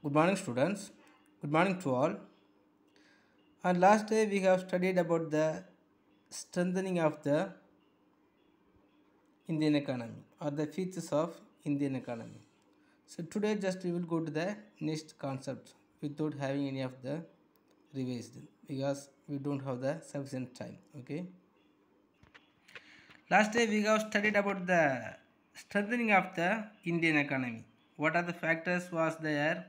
Good morning, students. Good morning to all. And last day we have studied about the strengthening of the Indian economy or the features of Indian economy. So today just we will go to the next concept without having any of the revised because we don't have the sufficient time. Okay. Last day we have studied about the strengthening of the Indian economy. What are the factors was there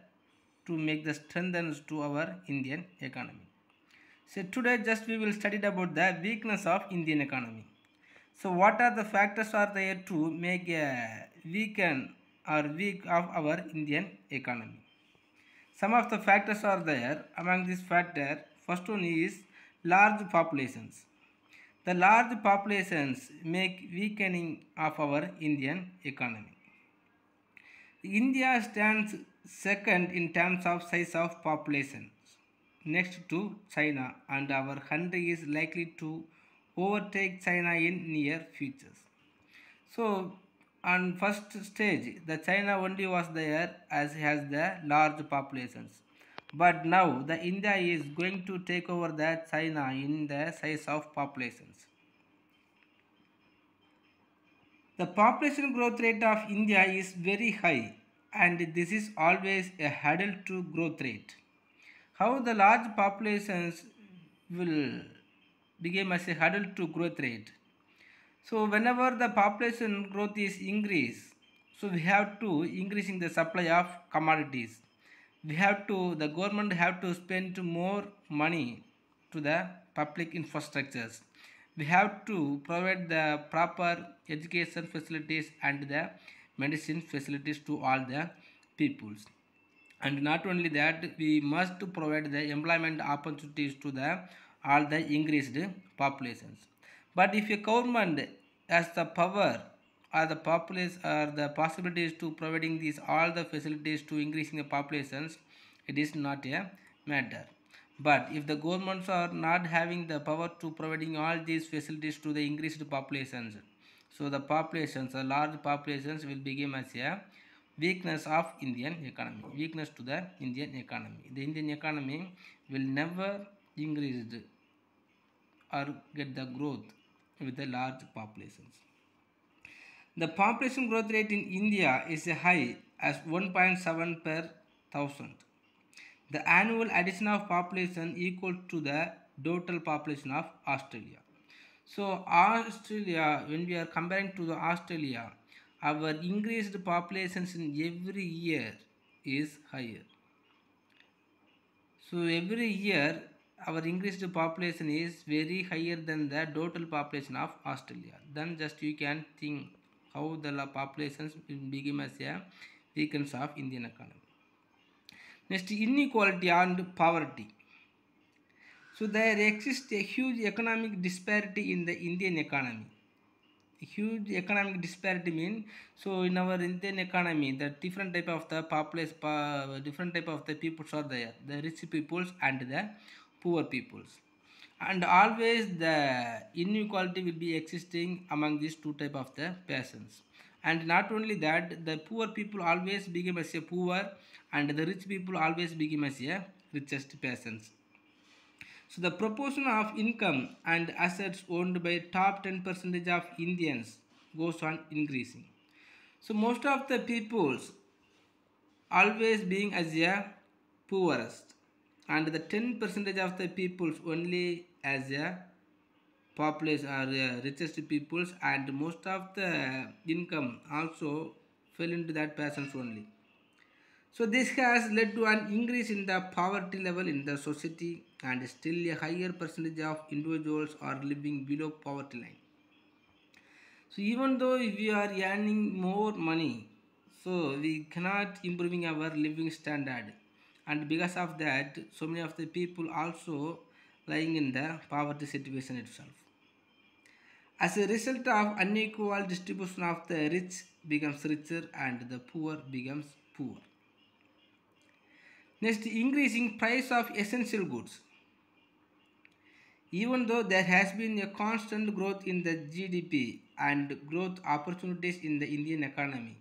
to make the strengthens to our Indian economy. So today just we will study about the weakness of Indian economy. So what are the factors are there to make a weaken or weak of our Indian economy? Some of the factors are there. Among these factors, first one is large populations. The large populations make weakening of our Indian economy. India stands second in terms of size of population next to China and our country is likely to overtake China in near futures. So on first stage the China only was there as has the large populations but now the India is going to take over the China in the size of populations. The population growth rate of India is very high and this is always a hurdle to growth rate. How the large populations will become as a hurdle to growth rate. So whenever the population growth is increased, so we have to increasing the supply of commodities. We have to the government have to spend more money to the public infrastructures. We have to provide the proper education facilities and the medicine facilities to all the peoples. And not only that we must provide the employment opportunities to the all the increased populations. But if a government has the power or the populace or the possibilities to providing these all the facilities to increasing the populations it is not a matter. But if the governments are not having the power to providing all these facilities to the increased populations so the populations the large populations will become as a weakness of Indian economy weakness to the Indian economy. The Indian economy will never increase or get the growth with the large populations. The population growth rate in India is high as 1.7 per thousand. The annual addition of population equal to the total population of Australia so Australia when we are comparing to the Australia our increased populations in every year is higher. So every year our increased population is very higher than the total population of australia. Then just you can think how the populations become as a weakness of indian economy. Next inequality and poverty so there exists a huge economic disparity in the indian economy. Huge economic disparity mean so in our indian economy the different type of the population different type of the peoples are there. The rich peoples and the poor peoples. And always the inequality will be existing among these two type of the persons. And not only that the poor people always become as a poor and the rich people always become as a richest persons so the proportion of income and assets owned by top 10 percentage of Indians goes on increasing. So most of the peoples always being as a poorest and the 10 percentage of the peoples only as a population or uh, richest peoples and most of the income also fell into that persons only. So this has led to an increase in the poverty level in the society and still a higher percentage of individuals are living below poverty line. So even though if we are earning more money, so we cannot improving our living standard and because of that so many of the people also lying in the poverty situation itself. As a result of unequal distribution of the rich becomes richer and the poor becomes poor. Next, increasing price of essential goods. Even though there has been a constant growth in the GDP and growth opportunities in the Indian economy,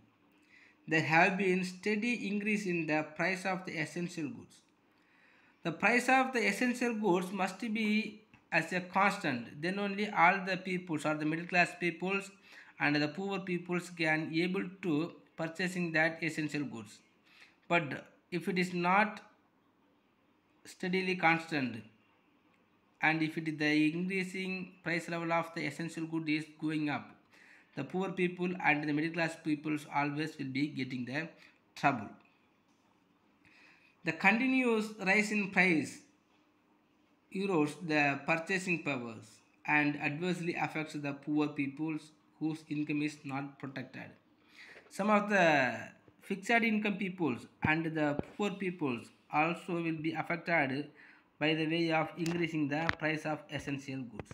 there have been steady increase in the price of the essential goods. The price of the essential goods must be as a constant. Then only all the peoples or the middle class peoples and the poor peoples can able to purchasing that essential goods. But if it is not steadily constant and if it is the increasing price level of the essential good is going up the poor people and the middle class peoples always will be getting the trouble. The continuous rise in price erodes the purchasing powers and adversely affects the poor peoples whose income is not protected. Some of the fixed income peoples and the poor peoples also will be affected by the way of increasing the price of essential goods.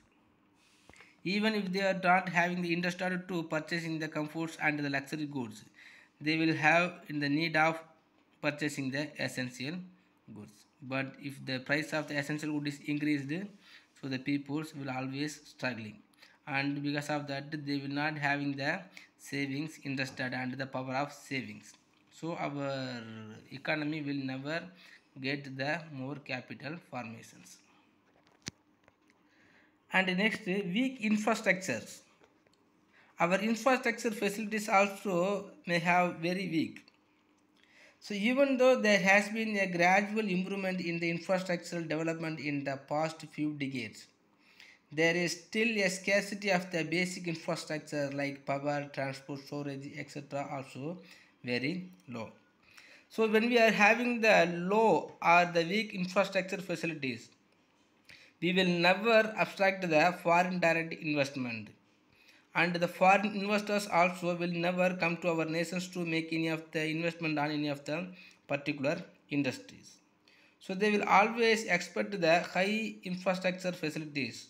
Even if they are not having the interest to purchasing the comforts and the luxury goods they will have in the need of purchasing the essential goods. But if the price of the essential good is increased so the peoples will always struggling. And because of that they will not having the savings interested and the power of savings. So our economy will never get the more capital formations and next weak infrastructures our infrastructure facilities also may have very weak so even though there has been a gradual improvement in the infrastructural development in the past few decades there is still a scarcity of the basic infrastructure like power, transport, storage, etc. also very low. So when we are having the low or the weak infrastructure facilities, we will never abstract the foreign direct investment. And the foreign investors also will never come to our nations to make any of the investment on any of the particular industries. So they will always expect the high infrastructure facilities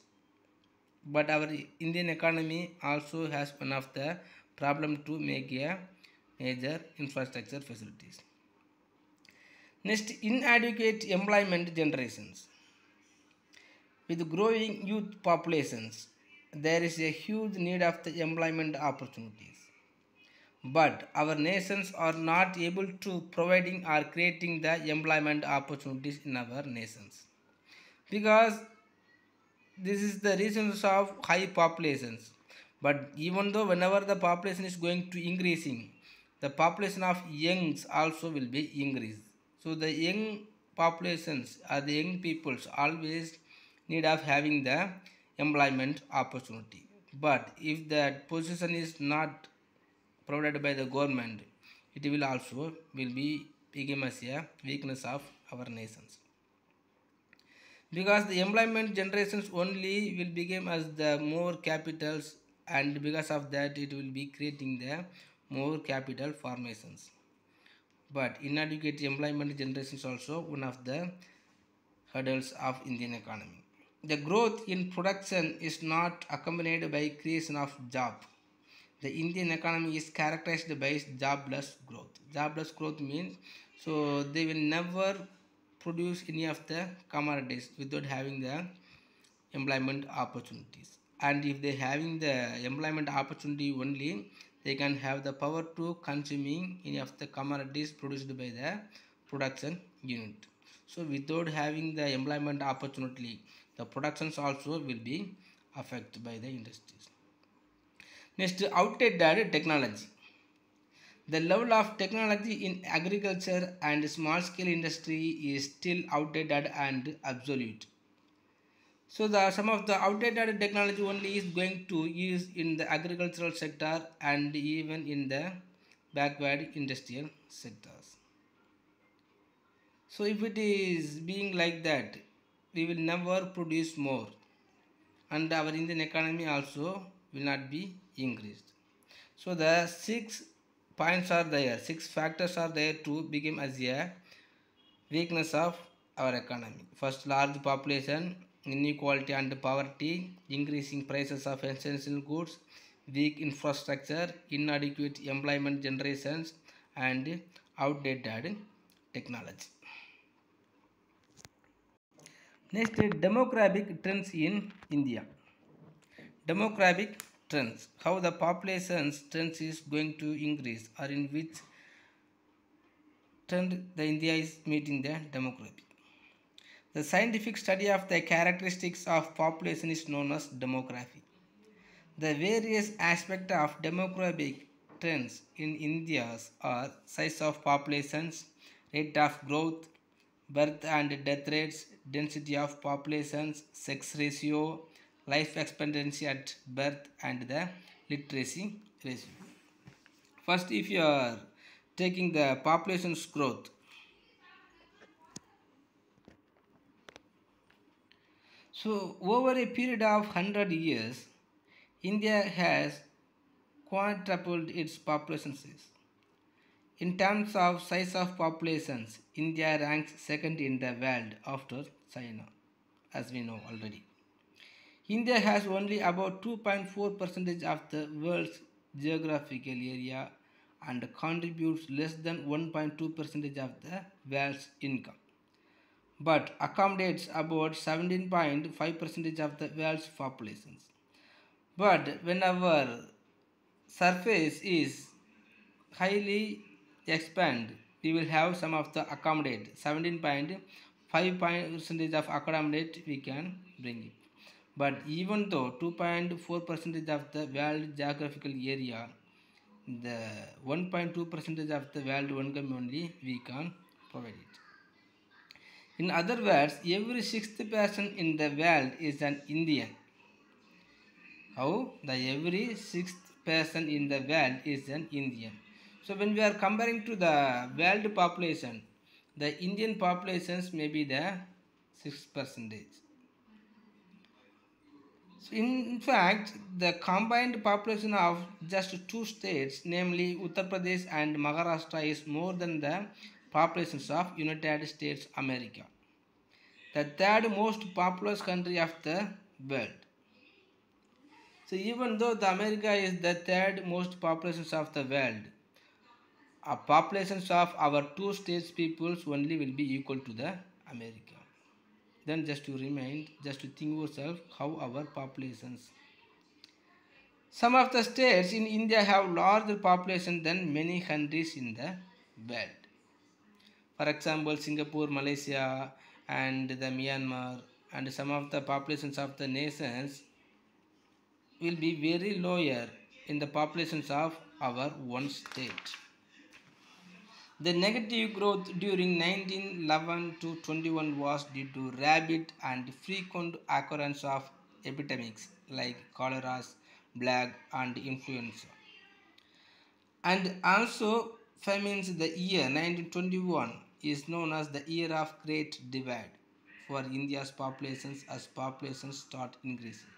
but our Indian economy also has one of the problem to make a major infrastructure facilities. Next, inadequate employment generations. With growing youth populations, there is a huge need of the employment opportunities. But our nations are not able to providing or creating the employment opportunities in our nations. Because this is the reasons of high populations but even though whenever the population is going to increasing the population of youngs also will be increased so the young populations or the young peoples always need of having the employment opportunity. But if that position is not provided by the government it will also will be become as a weakness of our nations. Because the employment generations only will become as the more capitals and because of that it will be creating the more capital formations but inadequate employment generation is also one of the hurdles of Indian economy. The growth in production is not accompanied by creation of job. The Indian economy is characterized by jobless growth. Jobless growth means so they will never produce any of the commodities without having the employment opportunities and if they having the employment opportunity only they can have the power to consuming any of the commodities produced by the production unit. So without having the employment opportunity the productions also will be affected by the industries. Next outdated technology. The level of technology in agriculture and small scale industry is still outdated and obsolete. So the some of the outdated technology only is going to use in the agricultural sector and even in the backward industrial sectors. So if it is being like that, we will never produce more and our Indian economy also will not be increased. So the six points are there six factors are there to become as a weakness of our economy first large population inequality and poverty increasing prices of essential goods weak infrastructure inadequate employment generations and outdated technology. Next demographic trends in india. Demographic trends. How the population trends is going to increase or in which trend the India is meeting the demography. The scientific study of the characteristics of population is known as demography. The various aspects of demographic trends in India are size of populations, rate of growth, birth and death rates, density of populations, sex ratio, life expectancy at birth and the literacy ratio. First if you are taking the population's growth So, over a period of 100 years, India has quadrupled its population size. In terms of size of populations, India ranks second in the world after China, as we know already. India has only about 2.4 percentage of the world's geographical area and contributes less than 1.2 percentage of the world's income but accommodates about 17.5 percentage of the world's populations. But when our surface is highly expand, we will have some of the accommodate 17.5 percentage of accommodate we can bring it. But even though 2.4 percentage of the world geographical area, the 1.2 percentage of the world income only we can provide it. In other words, every sixth person in the world is an Indian. How? The every sixth person in the world is an Indian. So when we are comparing to the world population, the Indian populations may be the 6 percentage. So in fact, the combined population of just two states, namely Uttar Pradesh and Maharashtra, is more than the populations of United States America, the third most populous country of the world. So even though the America is the third most populations of the world, populations of our two states peoples only will be equal to the America. Then just to remind, just to think yourself how our populations. Some of the states in India have larger population than many countries in the world. For example, Singapore, Malaysia, and the Myanmar, and some of the populations of the nations will be very lower in the populations of our one state. The negative growth during 1911 to 21 was due to rapid and frequent occurrence of epidemics like cholera, plague, and influenza. And also famines the year 1921 is known as the year of great divide for India's populations as populations start increasing.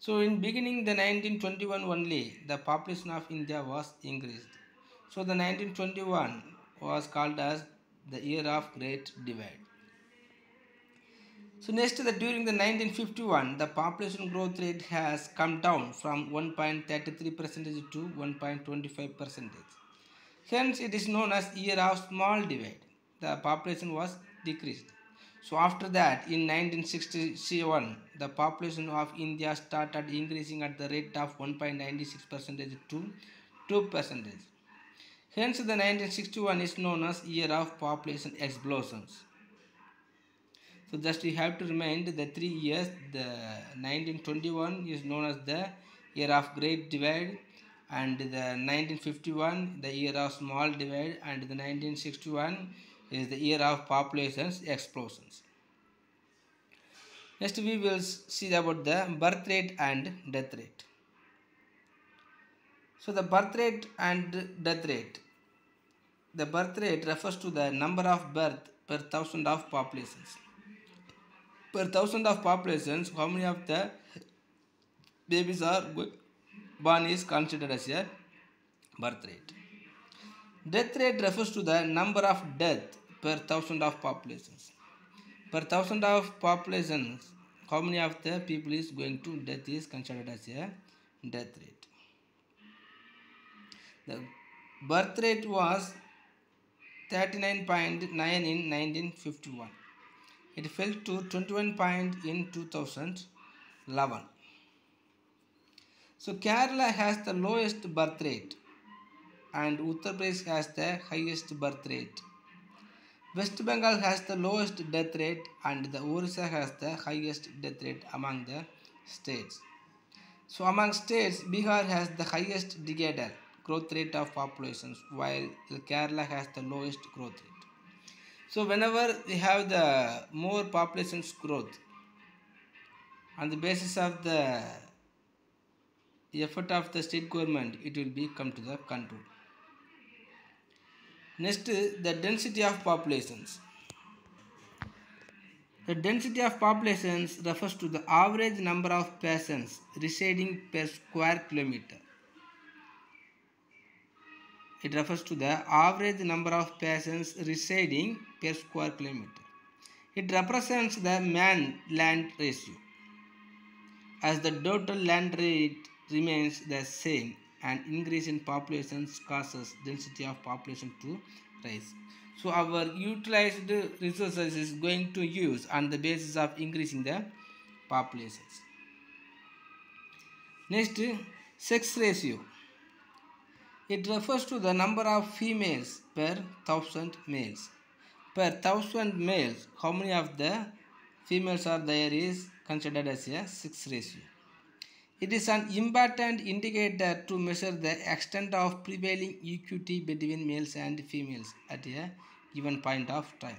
So in beginning the 1921 only the population of India was increased. So the 1921 was called as the year of great divide. So next that during the 1951 the population growth rate has come down from 1.33 percentage to 1.25 percentage. Hence it is known as year of small divide. The population was decreased. So after that in 1961 the population of India started increasing at the rate of 1.96 percentage to 2 percentage. Hence the 1961 is known as year of population explosions. So just you have to remind the three years the 1921 is known as the year of great divide and the 1951 the year of small divide and the 1961 is the year of populations explosions. Next we will see about the birth rate and death rate. So the birth rate and death rate. The birth rate refers to the number of birth per thousand of populations. Per thousand of populations, how many of the babies are born is considered as a birth rate. Death rate refers to the number of death per thousand of populations. Per thousand of populations, how many of the people is going to death is considered as a death rate. The birth rate was 39.9 in 1951. It fell to 21 point in 2011. So Kerala has the lowest birth rate and Uttar Pradesh has the highest birth rate West Bengal has the lowest death rate and the Orissa has the highest death rate among the states. So among states, Bihar has the highest decadal growth rate of populations while Kerala has the lowest growth rate. So whenever we have the more populations growth on the basis of the effort of the state government, it will be come to the control. Next, the density of populations. The density of populations refers to the average number of persons residing per square kilometer. It refers to the average number of persons residing per square kilometer. It represents the man-land ratio. As the total land rate remains the same, an increase in populations causes density of population to rise. So our utilized resources is going to use on the basis of increasing the populations. Next, sex ratio. It refers to the number of females per thousand males. Per thousand males, how many of the females are there is considered as a sex ratio. It is an important indicator to measure the extent of prevailing equity between males and females at a given point of time.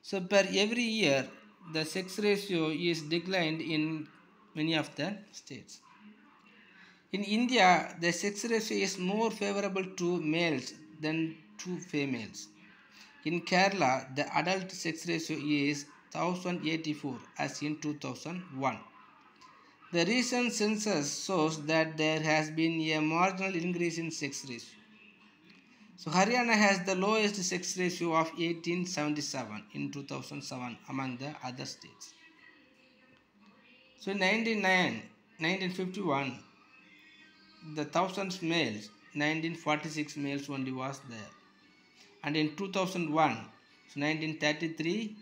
So per every year, the sex ratio is declined in many of the states. In India, the sex ratio is more favorable to males than to females. In Kerala, the adult sex ratio is 1084 as in 2001. The recent census shows that there has been a marginal increase in sex ratio. So Haryana has the lowest sex ratio of 1877 in 2007 among the other states. So in 1909, 1951, the thousands males, 1946 males only was there. And in 2001, so 1933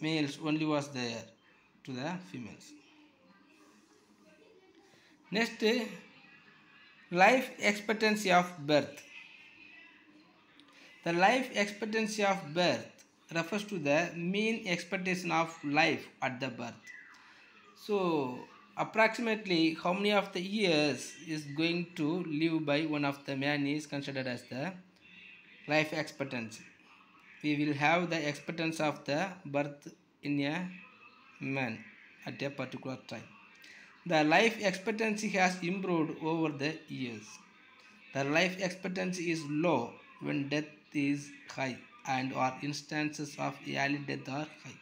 males only was there to the females. Next, life expectancy of birth. The life expectancy of birth refers to the mean expectation of life at the birth. So, approximately how many of the years is going to live by one of the man is considered as the life expectancy. We will have the expectancy of the birth in a man at a particular time. The life expectancy has improved over the years. The life expectancy is low when death is high and or instances of early death are high.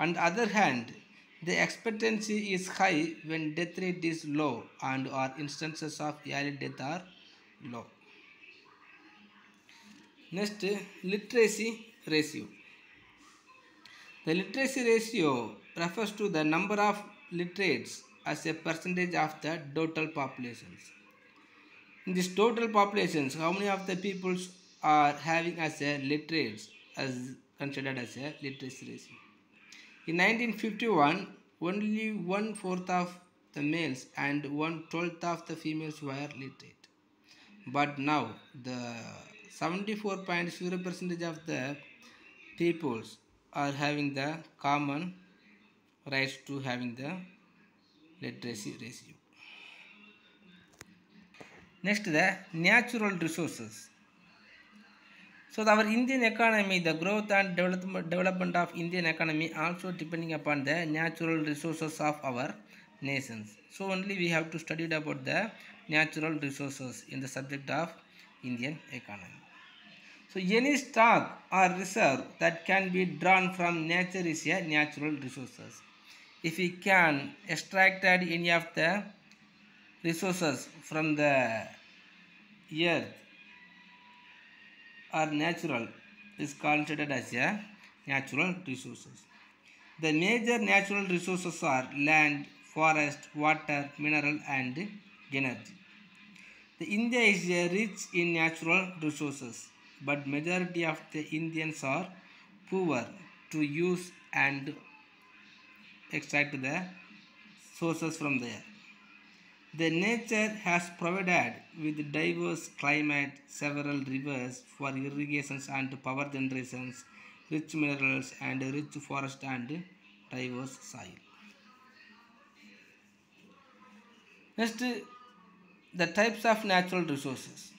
On the other hand, the expectancy is high when death rate is low and or instances of early death are low. Next, literacy ratio. The literacy ratio refers to the number of literates as a percentage of the total populations. In this total populations, how many of the peoples are having as a literates as considered as a literacy ratio? In 1951, only one fourth of the males and one twelfth of the females were literate. But now the 74.0 percentage of the peoples are having the common rights to having the literacy ratio. Next, the natural resources. So our Indian economy, the growth and development, development of Indian economy also depending upon the natural resources of our nations. So only we have to study about the natural resources in the subject of Indian economy. So any stock or reserve that can be drawn from nature is a natural resources. If we can extract any of the resources from the earth or natural is considered as a natural resources. The major natural resources are land, forest, water, mineral and energy. The India is rich in natural resources, but majority of the Indians are poor to use and extract the sources from there. The nature has provided with diverse climate, several rivers for irrigations and power generations, rich minerals and rich forest and diverse soil. Next, the types of natural resources.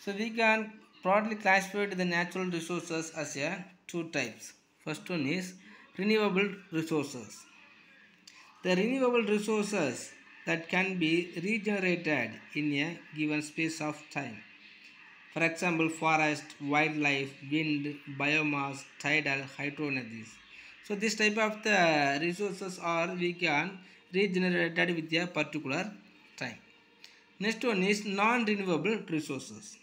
So we can broadly classified the natural resources as a two types. First one is renewable resources. The renewable resources that can be regenerated in a given space of time. For example, forest, wildlife, wind, biomass, tidal, hydro energies. So this type of the resources are we can regenerated with a particular time. Next one is non-renewable resources.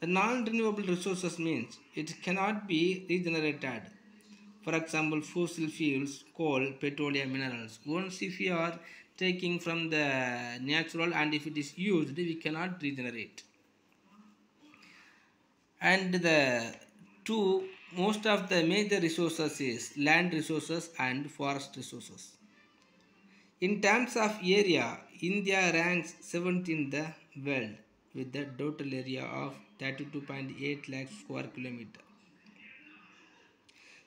The non-renewable resources means it cannot be regenerated. For example, fossil fuels, coal, petroleum, minerals. Once if you are taking from the natural and if it is used, we cannot regenerate. And the two most of the major resources is land resources and forest resources. In terms of area, India ranks 7th in the world with the total area of 32.8 lakh square kilometer.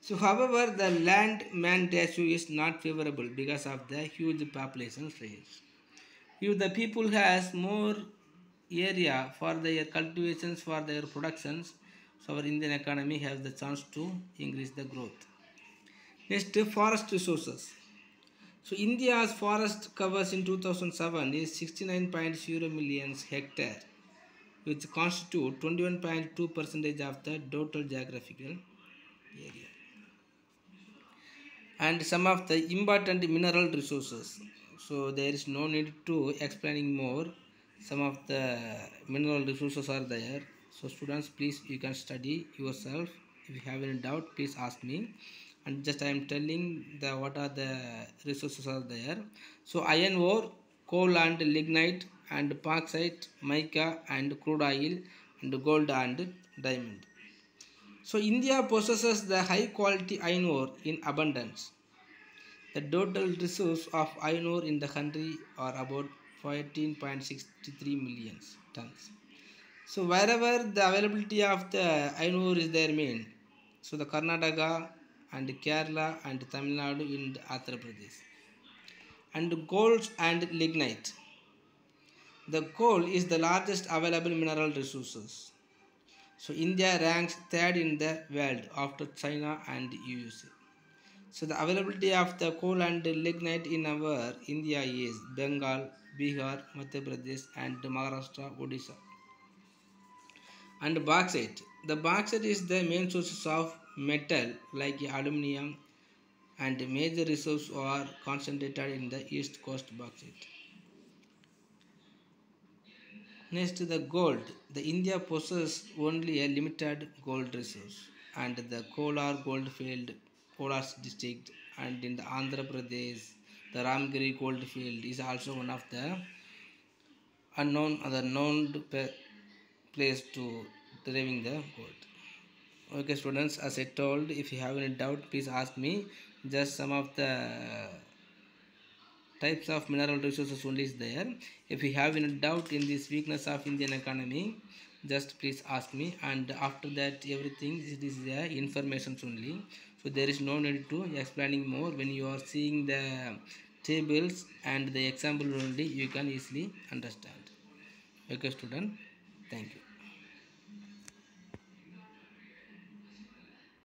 So, however, the land man ratio is not favorable because of the huge population range. If the people has more area for their cultivations, for their productions, so our Indian economy has the chance to increase the growth. Next, forest resources. So, India's forest covers in 2007 is 69.0 million hectare which constitute 21.2 percentage of the total geographical area. And some of the important mineral resources. So there is no need to explaining more. Some of the mineral resources are there. So students please you can study yourself. If you have any doubt please ask me. And just i am telling the what are the resources are there. So iron ore coal and lignite and bauxite, mica and crude oil and gold and diamond. So India possesses the high quality iron ore in abundance. The total resource of iron ore in the country are about 14.63 million tons. So wherever the availability of the iron ore is there main. so the Karnataka and Kerala and Tamil Nadu in Andhra Pradesh. And gold and lignite the coal is the largest available mineral resources. So India ranks third in the world after China and USA. So the availability of the coal and lignite in our India is Bengal, Bihar, Madhya Pradesh and Maharashtra, Odisha. And bauxite. The bauxite is the main source of metal like aluminum and major resources are concentrated in the east coast bauxite. Next, to the gold. The India possesses only a limited gold resource, and the Kolar gold field, Kolar district, and in the Andhra Pradesh, the Ramgiri gold field is also one of the unknown other known place to deriving the gold. Okay, students, as I told, if you have any doubt, please ask me. Just some of the types of mineral resources only is there. If you have any doubt in this weakness of indian economy just please ask me. And after that everything it is the information only. So there is no need to explaining more. When you are seeing the tables and the example only you can easily understand. Okay student. Thank you